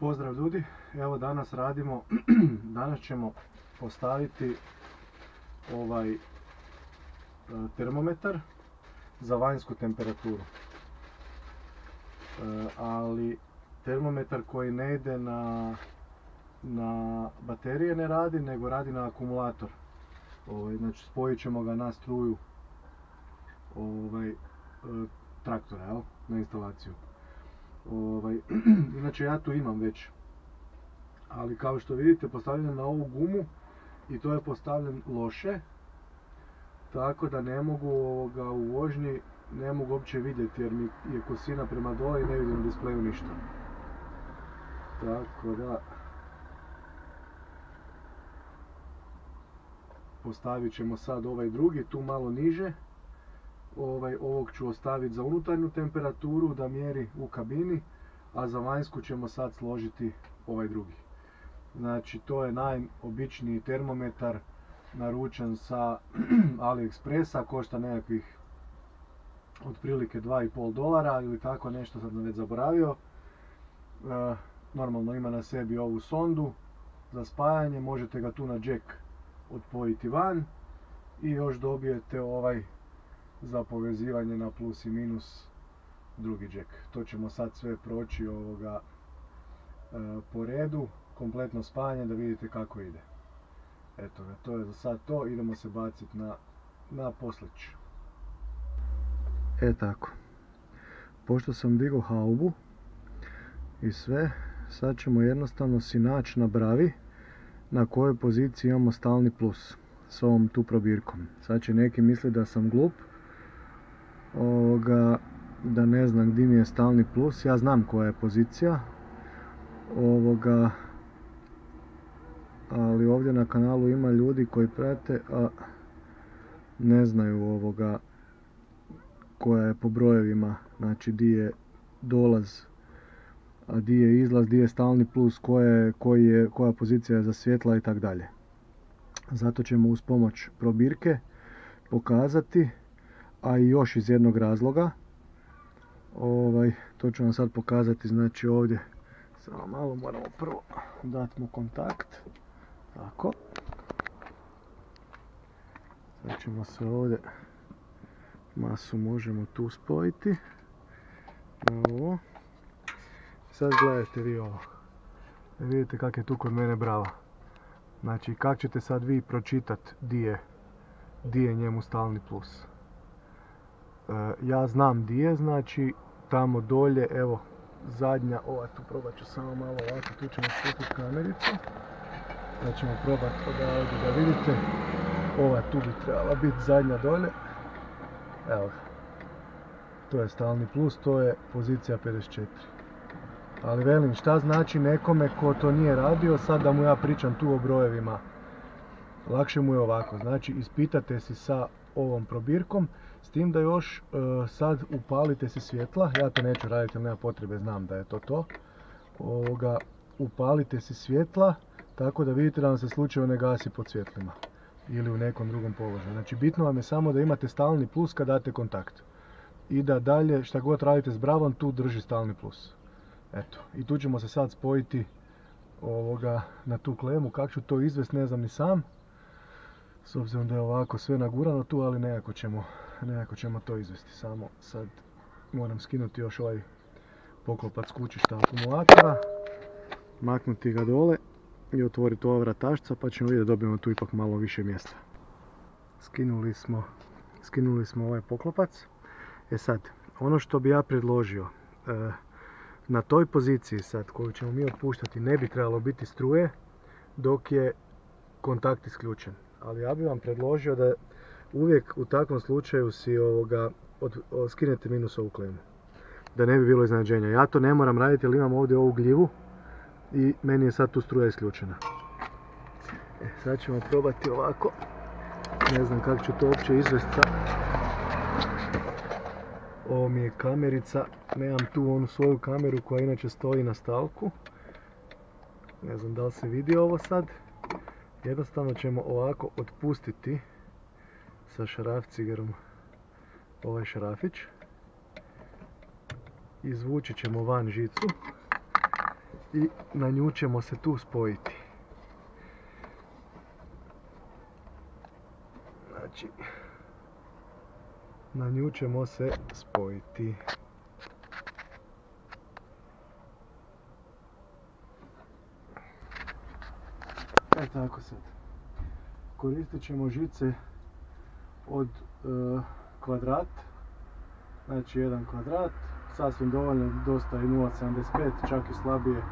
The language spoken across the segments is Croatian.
Pozdrav ljudi, evo danas radimo, danas ćemo postaviti ovaj e, termometar za vanjsku temperaturu. E, ali termometar koji ne ide na, na baterije ne radi, nego radi na akumulator. Ovaj, znači spojit ćemo ga na struju ovaj, e, traktora, jel? na instalaciju. Ovaj, inače ja tu imam već. Ali kao što vidite postavljen na ovu gumu i to je postavljen loše. Tako da ne mogu ovoga, u vožnji ne mogu uopće vidjeti jer mi je kosina prema dole i ne vidim displeju ništa. Tako da postavit ćemo sad ovaj drugi tu malo niže ovaj, ovog ću ostaviti za unutarnju temperaturu da mjeri u kabini, a za vanjsku ćemo sad složiti ovaj drugi. Znači to je najobičniji termometar naručen sa AliExpressa, košta nekakvih otprilike 2,5 dolara ili tako nešto, sad sam zaboravio. E, normalno ima na sebi ovu sondu za spajanje, možete ga tu na jack odpojiti van i još dobijete ovaj za povezivanje na plus i minus drugi jack. To ćemo sad sve proći ovoga e, po redu, kompletno spajanje da vidite kako ide. Eto to je za sad to, idemo se baciti na, na poslić. E tako, pošto sam digao haubu i sve, sad ćemo jednostavno si naći na bravi na kojoj poziciji imamo stalni plus s ovom tu probirkom. Sad će neki misliti da sam glup, ovoga, da ne znam gdje mi je stalni plus, ja znam koja je pozicija ovoga ali ovdje na kanalu ima ljudi koji prate a ne znaju ovoga koja je po brojevima znači di je dolaz a di je izlaz, di je stalni plus, koja, je, koji je, koja pozicija je za svjetla i tak dalje. Zato ćemo uz pomoć probirke pokazati a i još iz jednog razloga. Ovaj, to ću vam sad pokazati, znači ovdje, samo malo moramo prvo dati mu kontakt. Tako. Sad ćemo se ovdje, masu možemo tu spojiti. Ovo. Sad gledajte vi ovo. Vidite kak je tu kod mene brava. Znači, kak ćete sad vi pročitati di je, di je njemu stalni plus. E, ja znam di je, znači tamo dolje, evo zadnja, ova tu probat ću samo malo ovako, tu ćemo spustiti kamericu. Da ćemo probati odavde da vidite. Ova tu bi trebala biti zadnja dolje. Evo To je stalni plus, to je pozicija 54. Ali velim, šta znači nekome ko to nije radio, sad da mu ja pričam tu o brojevima. Lakše mu je ovako, znači ispitate si sa ovom probirkom, s tim da još e, sad upalite si svjetla, ja to neću raditi nema potrebe, znam da je to to. Upalite si svjetla tako da vidite da vam se slučajno ne gasi pod svjetlima ili u nekom drugom položaju. Znači bitno vam je samo da imate stalni plus kad date kontakt. I da dalje šta god radite s bravom tu drži stalni plus. Eto, i tu ćemo se sad spojiti ovoga, na tu klemu. Kako ću to izvesti ne znam ni sam. S obzirom da je ovako sve nagurano tu, ali nekako ćemo, nekako ćemo to izvesti. Samo sad moram skinuti još ovaj poklopac kućišta akumulatora, maknuti ga dole i otvoriti ova vratašca pa ćemo vidjeti da dobijemo tu ipak malo više mjesta. Skinuli smo, skinuli smo ovaj poklopac. E sad, ono što bi ja predložio, e, na toj poziciji sad koju ćemo mi otpuštati ne bi trebalo biti struje dok je kontakt isključen ali ja bih vam predložio da uvijek u takvom slučaju si ovoga, od, skinete minusovu klemu. Da ne bi bilo iznenađenja. Ja to ne moram raditi jer imam ovdje ovu gljivu i meni je sad tu struja isključena. E, sad ćemo probati ovako. Ne znam kako ću to uopće izvesti Ovo mi je kamerica, nemam tu onu svoju kameru koja inače stoji na stavku. Ne znam da li se vidi ovo sad jednostavno ćemo ovako otpustiti sa šaraf cigarom ovaj šarafić izvući ćemo van žicu i na nju ćemo se tu spojiti. Znači, na nju ćemo se spojiti. Tako sad. Koristit ćemo žice od e, kvadrat. Znači jedan kvadrat. Sasvim dovoljno, dosta i 0.75, čak i slabije.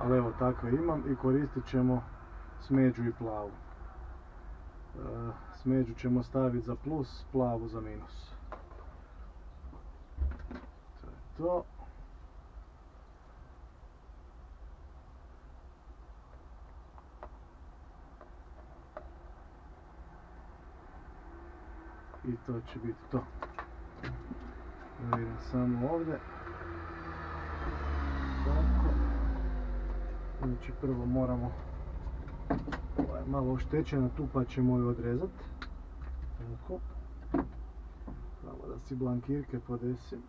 Ali evo takve imam i koristit ćemo smeđu i plavu. E, smeđu ćemo staviti za plus, plavu za minus. To je to. I to će biti to. Da vidim samo ovdje. Tako. Znači prvo moramo Ova je malo oštećena tu pa ćemo ju odrezat. Tako. Samo da si blankirke podesim.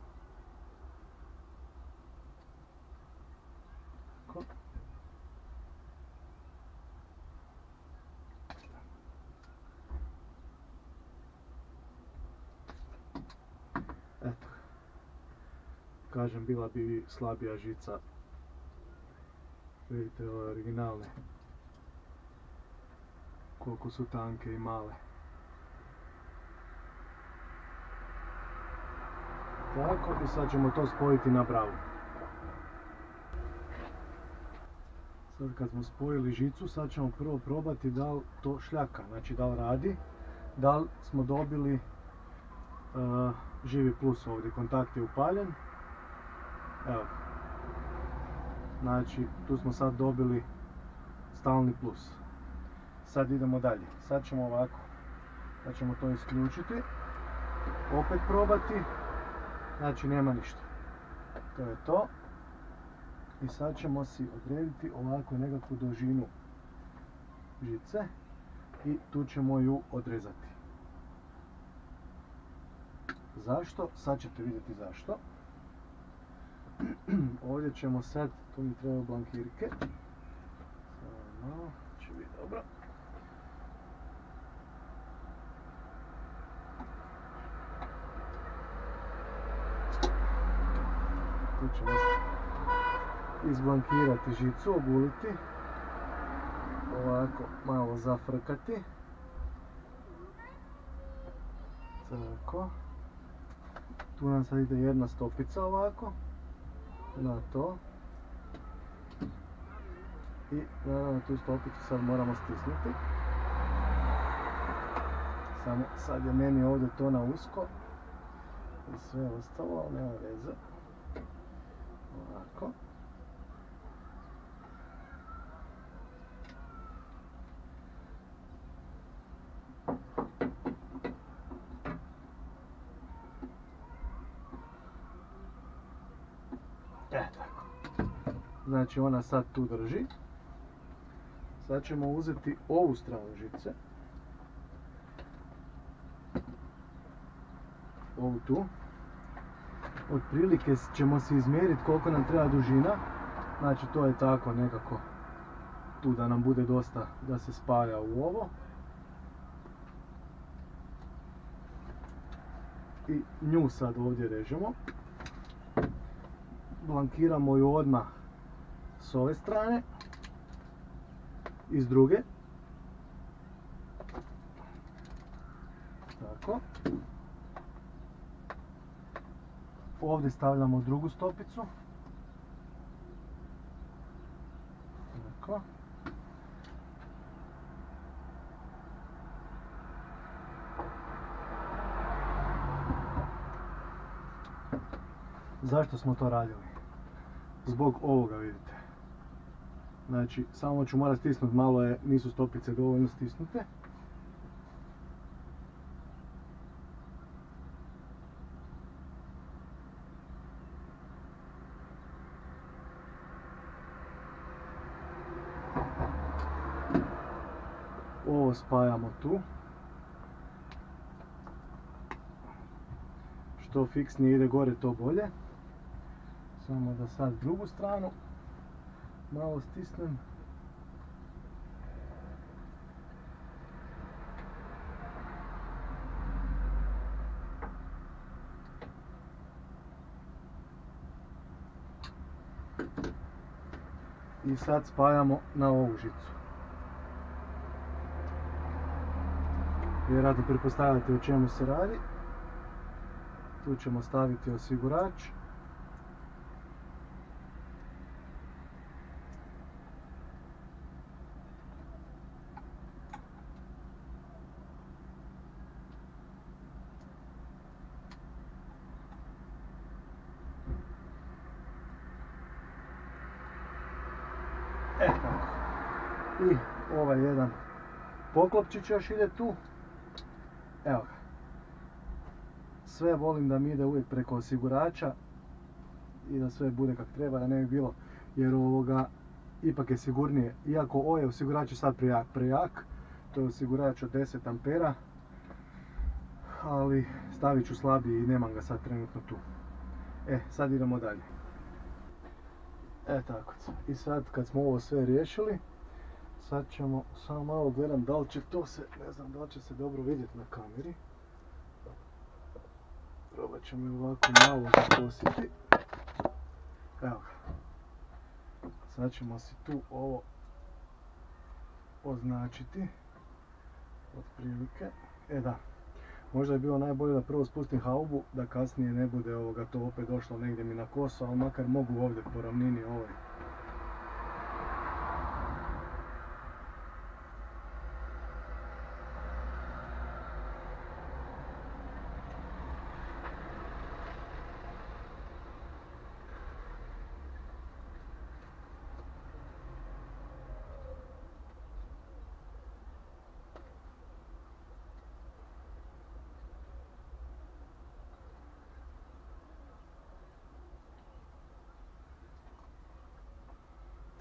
Kažem, bila bi slabija žica. Vidite ove originalne koliko su tanke i male. Tako i sad ćemo to spojiti na bravu. Sad kad smo spojili žicu, sad ćemo prvo probati da li to šljaka, znači da li radi, da li smo dobili e, živi plus ovdje, kontakt je upaljen. Evo. Znači, tu smo sad dobili stalni plus. Sad idemo dalje. Sad ćemo ovako. Sad ćemo to isključiti. Opet probati. Znači nema ništa. To je to. I sad ćemo si odrediti ovako nekakvu dužinu žice. I tu ćemo ju odrezati. Zašto? Sad ćete vidjeti zašto. Ovdje ćemo sad, tu mi trebaju blankirke. Samo će biti dobro. tu ćemo izblankirati žicu, oguliti, ovako malo zafrkati, tako, tu nam sad ide jedna stopica ovako, na to, i naravno tu stopicu sad moramo stisnuti, samo sad je meni ovdje to na usko, i sve ostalo, nema veze. Ovako. Znači ona sad tu drži. Sad ćemo uzeti ovu stranu žice. Ovu tu otprilike ćemo se izmjeriti koliko nam treba dužina. Znači to je tako nekako tu da nam bude dosta da se spaja u ovo. I nju sad ovdje režemo. Blankiramo ju odmah s ove strane i s druge. Tako. Ovdje stavljamo drugu stopicu. Tako. Zašto smo to radili? Zbog ovoga vidite. Znači, samo ću morati stisnuti, malo je, nisu stopice dovoljno stisnute. ovo spajamo tu. Što fiksnije ide gore to bolje. Samo da sad drugu stranu. Malo stisnem. I sad spajamo na ovu žicu. Vjerojatno pretpostavljate o čemu se radi. Tu ćemo staviti osigurač. E tako. I ovaj jedan poklopčić još ide tu. Evo ga. Sve volim da mi ide uvijek preko osigurača i da sve bude kak treba, da ne bi bilo, jer ovoga ipak je sigurnije. Iako ovaj osigurač je sad prejak, prejak, to je osigurač od 10 ampera, ali stavit ću slabiji i nemam ga sad trenutno tu. E, sad idemo dalje. E tako, i sad kad smo ovo sve riješili, sad ćemo, samo malo gledam da li će to se, ne znam da li će se dobro vidjeti na kameri. Probat ćemo je ovako malo zakositi. Evo. Sad ćemo si tu ovo označiti. Otprilike. E da, možda je bilo najbolje da prvo spustim haubu, da kasnije ne bude ovoga to opet došlo negdje mi na kosu, ali makar mogu ovdje po ravnini ovaj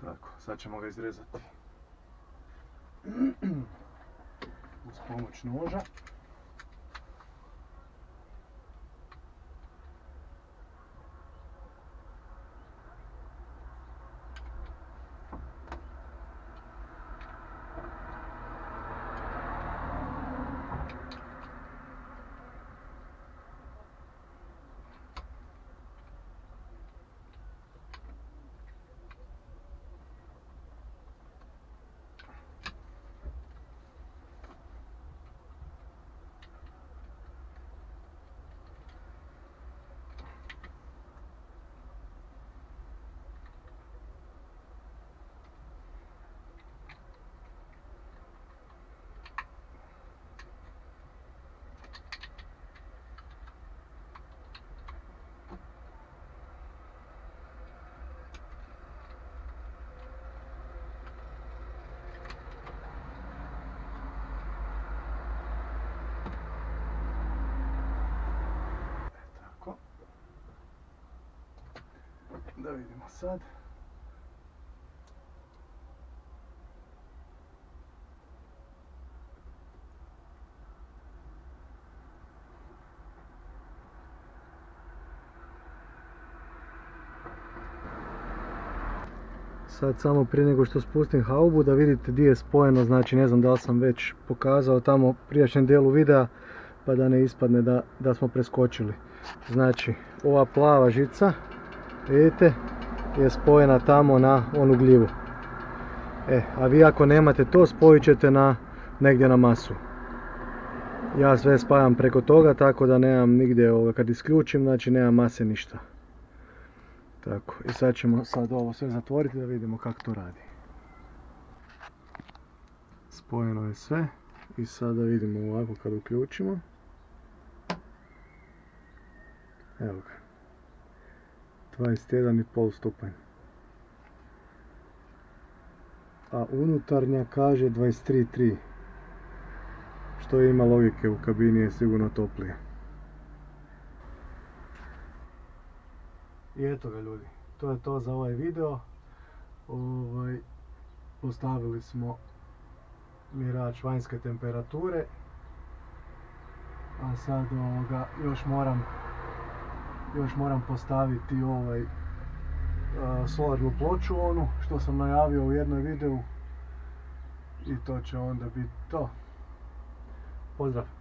Tako, sad ćemo ga izrezati. Uz pomoć noža. Tako. Da vidimo sad. Sad samo prije nego što spustim haubu da vidite gdje je spojeno, znači ne znam da li sam već pokazao tamo prijašnjem dijelu videa pa da ne ispadne da, da smo preskočili. Znači ova plava žica, vidite, je spojena tamo na onu gljivu. E, a vi ako nemate to spojit ćete na, negdje na masu. Ja sve spajam preko toga tako da nemam nigdje, ovo, kad isključim, znači nema mase ništa. Tako, i sad ćemo sad ovo sve zatvoriti da vidimo kako to radi. Spojeno je sve i sada vidimo ovako kad uključimo. Evo ga. 21,5 stupanj. A unutarnja kaže 23,3. Što ima logike, u kabini je sigurno toplije. I eto ga ljudi, to je to za ovaj video. Ovaj, postavili smo mjerač vanjske temperature. A sad ovoga, još moram još moram postaviti ovaj solarnu ploču onu što sam najavio u jednoj videu i to će onda biti to. Pozdrav!